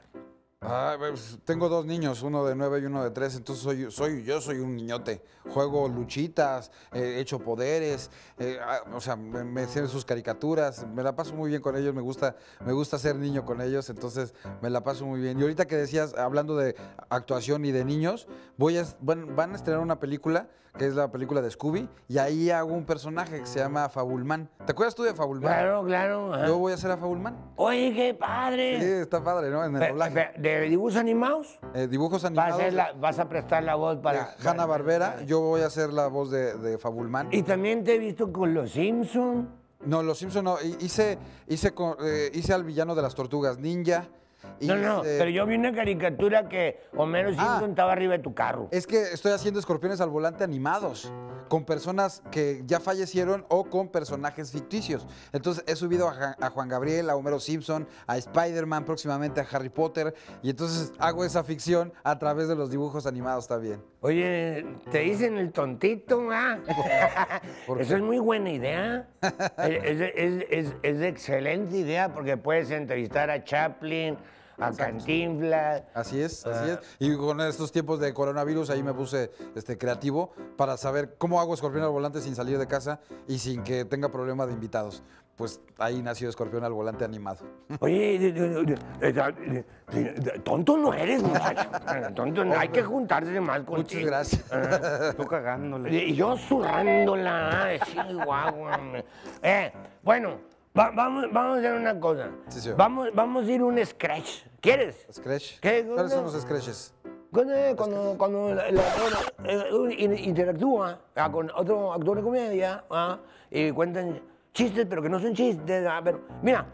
Ah, pues, tengo dos niños, uno de nueve y uno de tres, entonces soy, soy yo soy un niñote. Juego luchitas, eh, he hecho poderes, eh, ah, o sea, me, me sé sus caricaturas, me la paso muy bien con ellos, me gusta, me gusta ser niño con ellos, entonces me la paso muy bien. Y ahorita que decías, hablando de actuación y de niños, voy a, van, van a estrenar una película, que es la película de Scooby, y ahí hago un personaje que se llama Fabulman. ¿Te acuerdas tú de Fabulman? Claro, claro. ajá. Yo voy a ser a Fabulman. Oye, qué Sí, padre. está padre, ¿no? En el doblaje. Pe- ¿De dibujos animados? Eh, dibujos Vas a, animados. la- vas a prestar la voz para... Hanna Barbera, yo voy a hacer la voz de, de Fabulman. Y también te he visto con los Simpsons. No, los Simpson no. hi- Hice, hice, con- eh, hice al villano de las tortugas ninja. No, no, pero yo vi una caricatura que Homero Simpson Ah. estaba arriba de tu carro. Es que estoy haciendo escorpiones al volante animados, con personas que ya fallecieron o con personajes ficticios. Entonces he subido a, Juan Gabriel, a Homero Simpson, a Spider-Man, próximamente a Harry Potter. Y entonces hago esa ficción a través de los dibujos animados también. Oye, te dicen el tontito, ¿ah? ¿Por Eso es muy buena idea. es, es- excelente idea porque puedes entrevistar a Chaplin, a Cantinflas. Así es, Ah. así es. Y con estos tiempos de coronavirus ahí me puse este, creativo para saber cómo hago escorpión al volante sin salir de casa y sin que tenga problema de invitados. Pues ahí nació escorpión al volante animado. Oye, tonto no eres, muchacho. Tonto no, hay que juntarse más contigo. Muchas gracias. Tú cagándole. Y yo zurrándola, guagua. me- Eh, bueno, va- vamos, vamos a hacer una cosa. Sí, señor. Vamos, vamos a ir un scratch. ¿Quieres? Scratch. ¿Qué? ¿Cuáles son los scratches? Cuando, cuando, cuando el el actor eh, in- interactúa ah, con otro actor de comedia ah, y cuentan chistes, pero que no son chistes. ah, pero, mira,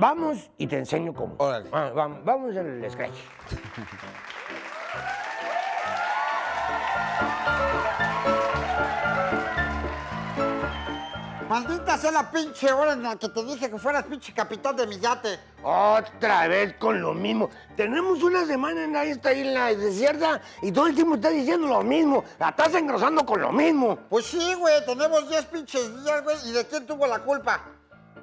vamos y te enseño cómo. Órale. Ah, vam- vamos al scratch. Maldita sea la pinche hora en la que te dije que fueras pinche capitán de mi yate. Otra vez con lo mismo. Tenemos una semana en esta isla desierta y todo el tiempo está diciendo lo mismo. La estás engrosando con lo mismo. Pues sí, güey, tenemos 10 pinches días, güey, ¿y de quién tuvo la culpa?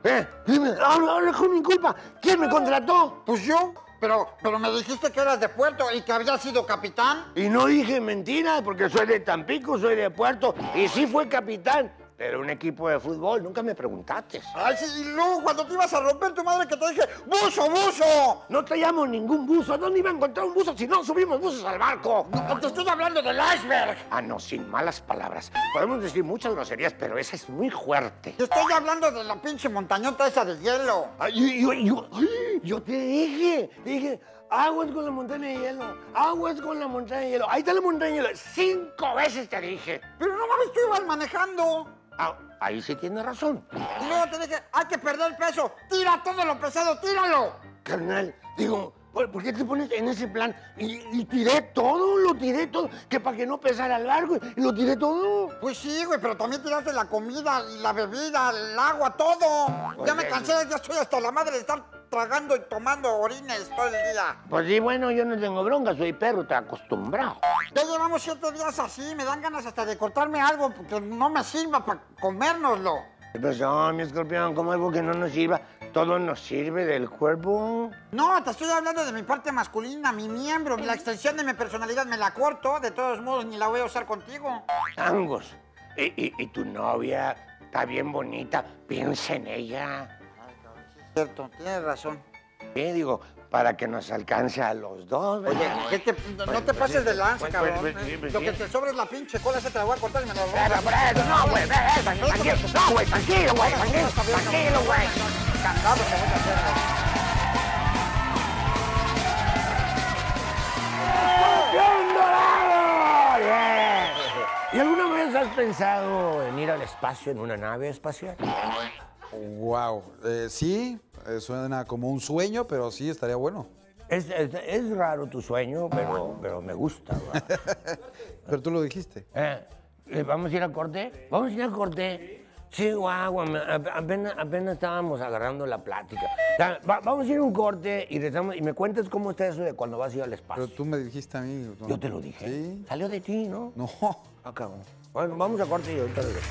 ¿Eh? Dime, ahora, ahora con mi culpa. ¿Quién me contrató? Pues yo, pero, pero me dijiste que eras de Puerto y que habías sido capitán. Y no dije mentira, porque soy de Tampico, soy de Puerto, y sí fue capitán, pero un equipo de fútbol, nunca me preguntaste. Ay, sí, luego cuando te ibas a romper tu madre que te dije, ¡buzo, buzo! No te llamo ningún buzo, ¿dónde iba a encontrar un buzo si no subimos buzos al barco? No, te estoy hablando del iceberg. Ah, no, sin malas palabras. Podemos decir muchas groserías, pero esa es muy fuerte. Te estoy hablando de la pinche montañota esa de hielo. Ay, yo, yo, yo, ay, yo te dije, te dije, aguas con la montaña de hielo, aguas con la montaña de hielo. Ahí está la montaña de hielo. Cinco veces te dije. Pero no mames, tú ibas manejando. Ah, ahí sí tienes razón. Y luego te dije, hay que perder peso. Tira todo lo pesado, tíralo. Carnal, digo, ¿por, qué te pones en ese plan? Y, y tiré todo, lo tiré todo, que para que no pesara el barco, y lo tiré todo. Pues sí, güey, pero también tiraste la comida, la bebida, el agua, todo. Ya me cansé, ya estoy hasta la madre de estar tragando y tomando orines todo el día. Pues sí, bueno, yo no tengo bronca, soy perro, te acostumbrado. Ya llevamos siete días así, me dan ganas hasta de cortarme algo porque no me sirva para comérnoslo. ¿Qué pasó, mi escorpión? ¿Cómo algo que no nos sirva? Todo nos sirve del cuerpo. No, te estoy hablando de mi parte masculina, mi miembro, la extensión de mi personalidad me la corto, de todos modos ni la voy a usar contigo. Angos. Y, y- y tu novia está bien bonita, piensa en ella. Cierto, tienes razón. ¿Qué digo? Para que nos alcance a los dos. Oye, ¿verdad? ¿qué te- no te pases de lanza, Pues, cabrón. pues, pues, pues, Lo sí. que te sobra es la pinche cola, esa te la voy a cortar y me la voy Pero, a... por eso, no, güey, tranquilo, no, güey, tranquilo, güey, tranquilo, tranquilo, güey. Candado te voy a hacer, güey. ¿Y alguna vez has pensado en ir al espacio en una nave espacial? Wow. Eh, sí, eh, suena como un sueño, pero sí estaría bueno. Es, es- es raro tu sueño, pero, pero me gusta. Pero tú lo dijiste. Eh, eh, ¿Vamos a ir a corte? Vamos a ir a corte. Sí, guau, apenas, apenas estábamos agarrando la plática. Va- vamos a ir a un corte y, regresamos y me cuentas cómo está eso de cuando vas a ir al espacio. Pero tú me dijiste a mí. ¿no? Yo te lo dije. Sí. Salió de ti, ¿no? No. Ah, cabrón. Bueno, vamos a corte y ahorita regreso.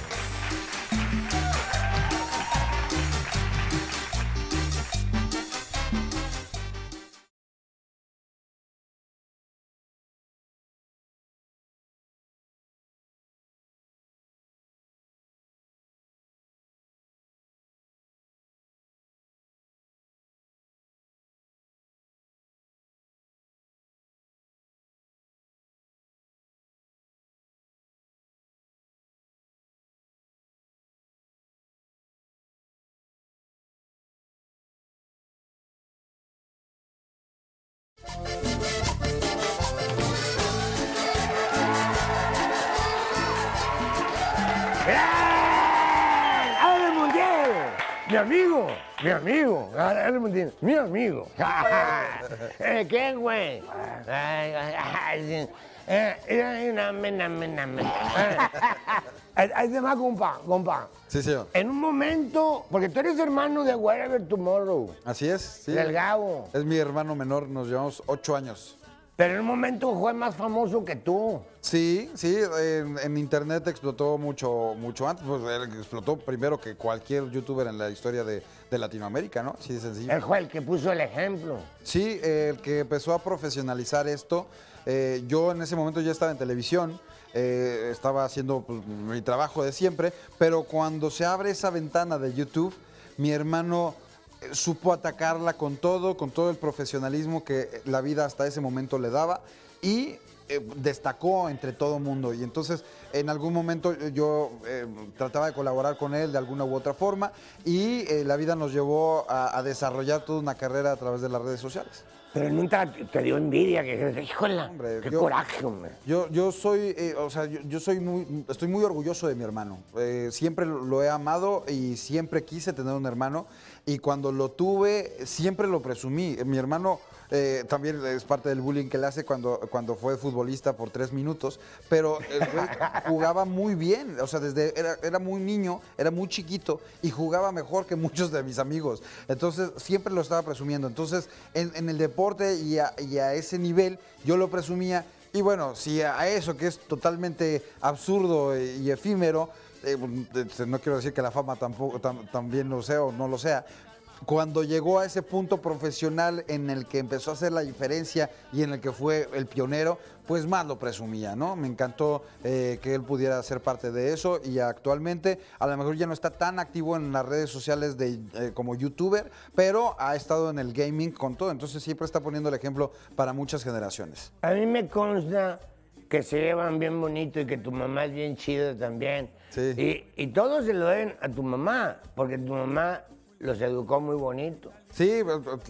¡Bien! ¡Ale Mundial! Mi amigo, mi amigo, Mundial, mi amigo. ¿Qué, güey? Ay, ay, ay, sí. Name, name, name. Ahí ahí te va, compa, compa. Sí, señor. En un momento, porque tú eres hermano de Wherever Tomorrow, Así es. Sí. del Gabo, Es mi hermano menor, nos llevamos ocho años. Pero en un momento fue más famoso que tú. Sí, sí, en, en internet explotó mucho, mucho antes. Pues él explotó primero que cualquier youtuber en la historia de, de Latinoamérica, ¿no? Sí, de sencillo. Él fue el que puso el ejemplo. Sí, eh, el que empezó a profesionalizar esto. eh, yo en ese momento ya estaba en televisión, eh, estaba haciendo pues, mi trabajo de siempre, pero cuando se abre esa ventana de YouTube, mi hermano supo atacarla con todo, con todo el profesionalismo que la vida hasta ese momento le daba y eh, destacó entre todo mundo. Y entonces en algún momento eh, yo eh, trataba de colaborar con él de alguna u otra forma y eh, la vida nos llevó a, a desarrollar toda una carrera a través de las redes sociales. Pero nunca te dio envidia, que híjole, Hombre, qué yo- coraje, hombre. Yo, yo soy, eh, o sea, yo, yo soy muy, estoy muy orgulloso de mi hermano. Eh, siempre lo he amado y siempre quise tener un hermano. Y cuando lo tuve, siempre lo presumí. Mi hermano eh, también es parte del bullying que le hace cuando, cuando fue futbolista por tres minutos. Pero el güey jugaba muy bien. O sea, desde era, era muy niño, era muy chiquito y jugaba mejor que muchos de mis amigos. Entonces, siempre lo estaba presumiendo. Entonces, en, en el deporte y a, y a ese nivel, yo lo presumía. Y bueno, si a eso que es totalmente absurdo y efímero, eh, no quiero decir que la fama tampoco tam- también lo sea o no lo sea. Cuando llegó a ese punto profesional en el que empezó a hacer la diferencia y en el que fue el pionero, pues más lo presumía, ¿no? Me encantó eh, que él pudiera ser parte de eso y actualmente a lo mejor ya no está tan activo en las redes sociales de, eh, como youtuber, pero ha estado en el gaming con todo, entonces siempre está poniendo el ejemplo para muchas generaciones. A mí me consta que se llevan bien bonito y que tu mamá es bien chida también. Sí. Y, y todos se lo deben a tu mamá, porque tu mamá los educó muy bonito. Sí,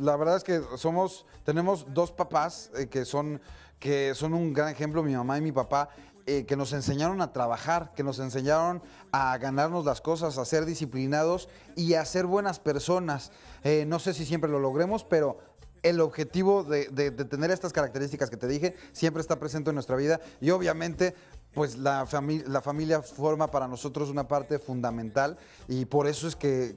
la verdad es que somos, tenemos dos papás eh, que son, que son un gran ejemplo, mi mamá y mi papá, eh, que nos enseñaron a trabajar, que nos enseñaron a ganarnos las cosas, a ser disciplinados y a ser buenas personas. Eh, no sé si siempre lo logremos, pero el objetivo de, tener estas características que te dije siempre está presente en nuestra vida y obviamente pues la, fami- la familia forma para nosotros una parte fundamental y por eso es que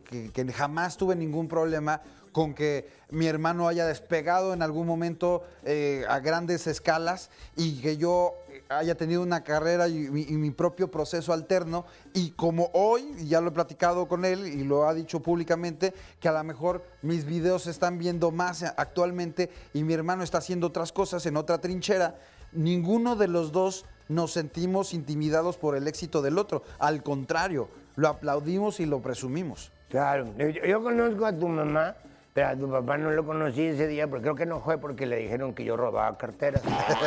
jamás tuve ningún problema con que mi hermano haya despegado en algún momento eh, a grandes escalas y que yo haya tenido una carrera y mi, propio proceso alterno y como hoy, ya lo he platicado con él y lo ha dicho públicamente, que a lo mejor mis videos se están viendo más actualmente y mi hermano está haciendo otras cosas en otra trinchera, ninguno de los dos nos sentimos intimidados por el éxito del otro, al contrario, lo aplaudimos y lo presumimos. Claro, yo conozco a tu mamá, pero a tu papá no lo conocí ese día, porque creo que no fue porque le dijeron que yo robaba carteras.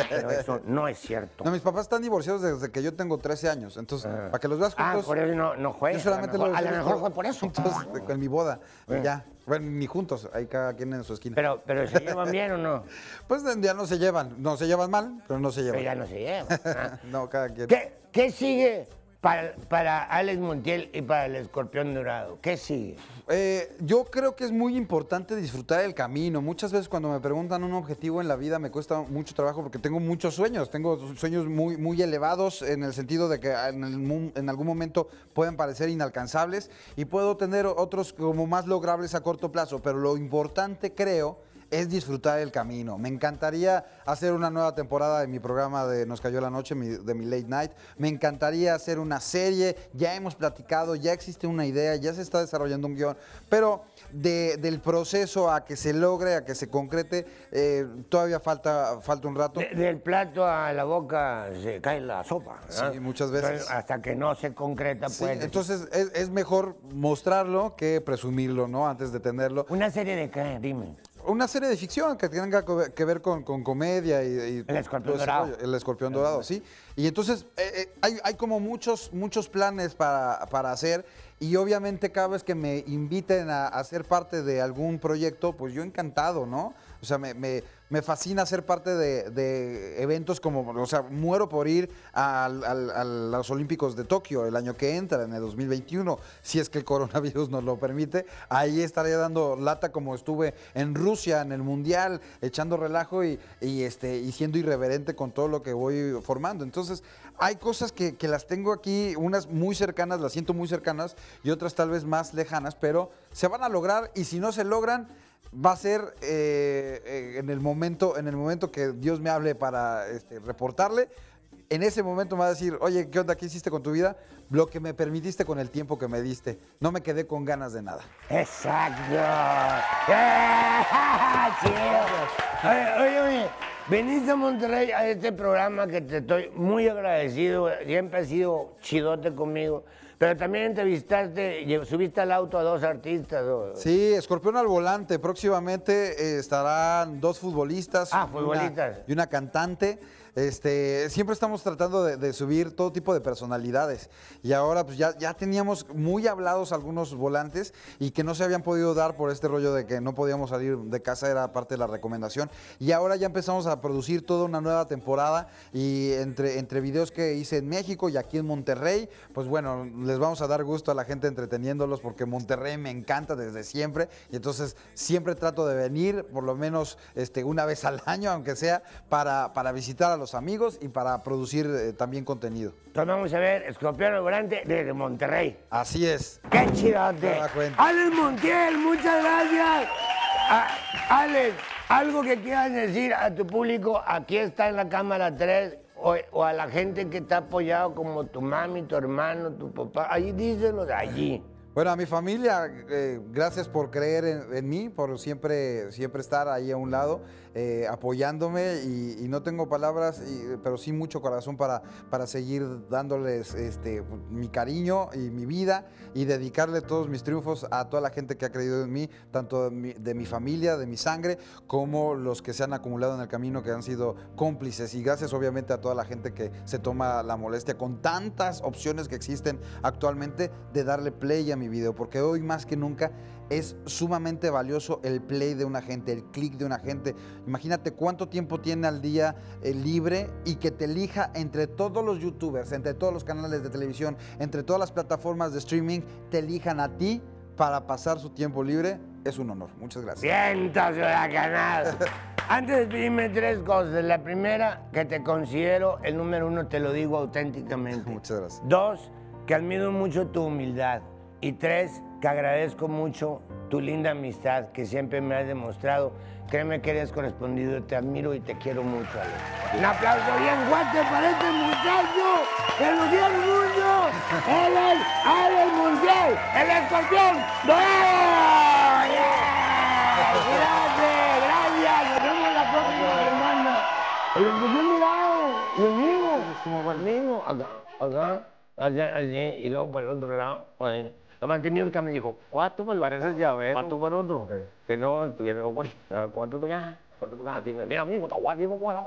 Pero eso no es cierto. No, mis papás están divorciados desde que yo tengo 13 años, entonces, para que los veas Ah, juntos. por eso no, no fue. Yo solamente a lo mejor, los a lo mejor fue por eso. Juntos, en mi boda, y ya. Bueno, ni juntos, ahí cada quien en su esquina. Pero, pero ¿se llevan bien o no? pues ya no se llevan, no se llevan mal, pero no se Pero llevan. ya no se llevan. Ah. no, cada quien. ¿Qué, qué sigue para, para Alex Montiel y para el escorpión dorado? ¿Qué sigue? Eh, yo creo que es muy importante disfrutar el camino. Muchas veces cuando me preguntan un objetivo en la vida me cuesta mucho trabajo porque tengo muchos sueños. Tengo sueños muy, muy elevados en el sentido de que en, el en algún momento pueden parecer inalcanzables y puedo tener otros como más logrables a corto plazo. Pero lo importante creo es disfrutar el camino. Me encantaría hacer una nueva temporada de mi programa de Nos cayó la noche, mi- de mi late night. Me encantaría hacer una serie. Ya hemos platicado, ya existe una idea, ya se está desarrollando un guion. Pero de- del proceso a que se logre, a que se concrete, eh, todavía falta, falta un rato. De- del plato a la boca se cae la sopa. Sí, muchas veces. Entonces, hasta que no se concreta, Sí, pues. entonces es, es mejor mostrarlo que presumirlo, ¿no? Antes de tenerlo. Una serie de qué, dime. Una serie de ficción que tenga que ver con, con comedia y, y El escorpión dorado. rollo, El escorpión dorado, sí. Y entonces eh, eh, hay, hay como muchos, muchos planes para, para hacer y obviamente cada vez que me inviten a, a ser parte de algún proyecto, pues yo encantado, ¿no? O sea, me, me- fascina ser parte de, de eventos como, o sea, muero por ir al- a los Olímpicos de Tokio el año que entra, en el 2021, si es que el coronavirus nos lo permite. Ahí estaré dando lata como estuve en Rusia, en el Mundial, echando relajo y, y, este, y siendo irreverente con todo lo que voy formando. Entonces, hay cosas que, que las tengo aquí, unas muy cercanas, las siento muy cercanas, y otras tal vez más lejanas, pero se van a lograr y si no se logran, va a ser eh, eh, en, el momento, en el momento que Dios me hable para este, reportarle. En ese momento me va a decir, oye, ¿qué onda? ¿Qué hiciste con tu vida? Lo que me permitiste con el tiempo que me diste. No me quedé con ganas de nada. Exacto. Oye, oye, oye, veniste a Monterrey a este programa que te estoy muy agradecido. Siempre has sido chidote conmigo. Pero también entrevistaste, subiste al auto a dos artistas. ¿no? Sí, Escorpión al volante. Próximamente eh, estarán dos futbolistas. Ah, una- futbolistas. Y una cantante. Este, siempre estamos tratando de, subir todo tipo de personalidades. Y ahora pues ya, ya teníamos muy hablados algunos volantes y que no se habían podido dar por este rollo de que no podíamos salir de casa, era parte de la recomendación. Y ahora ya empezamos a producir toda una nueva temporada y entre, entre videos que hice en México y aquí en Monterrey, pues bueno, les vamos a dar gusto a la gente entreteniéndolos porque Monterrey me encanta desde siempre y entonces siempre trato de venir por lo menos este, una vez al año, aunque sea, para, para visitar a los amigos y para producir eh, también contenido. Entonces vamos a ver Escorpión Volante desde Monterrey. Así es. ¡Qué chidote! Alex Montiel, muchas gracias. Ah, Alex, algo que quieras decir a tu público, aquí está en la cámara 3, o, o a la gente que te ha apoyado como tu mami, tu hermano, tu papá. Allí díselos, allí. Bueno, a mi familia, eh, gracias por creer en, en mí, por siempre, siempre estar ahí a un lado, eh, apoyándome y, no tengo palabras, pero sí mucho corazón para, para seguir dándoles este, mi cariño y mi vida y dedicarle todos mis triunfos a toda la gente que ha creído en mí, tanto de mi familia, de mi sangre, como los que se han acumulado en el camino, que han sido cómplices. Y gracias obviamente a toda la gente que se toma la molestia con tantas opciones que existen actualmente de darle play a mi video, porque hoy más que nunca es sumamente valioso el play de una gente, el clic de una gente. Imagínate cuánto tiempo tiene al día eh, libre y que te elija entre todos los youtubers, entre todos los canales de televisión, entre todas las plataformas de streaming, te elijan a ti para pasar su tiempo libre. Es un honor. Muchas gracias. Vientos, huracanado. Antes de pedirme tres cosas. La primera, que te considero el número uno, te lo digo auténticamente. Muchas gracias. Dos, que admiro mucho tu humildad. Y tres, que agradezco mucho tu linda amistad que siempre me has demostrado. Créeme que eres correspondido, te admiro y te quiero mucho, Alex. Un aplauso bien fuerte para este muchacho que nos dio el mundo. Él es Alex el escorpión dorado. ¡Yeah! Gracias, gracias. Nos vemos la próxima semana. El escorpión dorado, lo mismo, como conmigo, acá, acá, allá, allí, y luego por el otro lado, ahí. Lo mantenido que me dijo, ¿cuánto me pareces llavero? ¿Cuánto para otro? Que no, tuviera, bueno, ¿cuánto tú ya? ¿Cuánto tú ya? Mira, amigo, a decir, bueno.